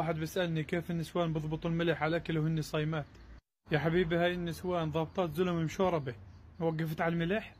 واحد بيسألني كيف النسوان بضبطوا الملح على الأكل وهن صايمات يا حبيبي هاي النسوان ضابطات زلم مشوربة وقفت على الملح؟